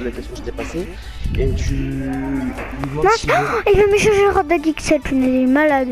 de la question qui s'était passée. Et tu Non, si- non, il veut me changer le Rodadix, cette il est malade.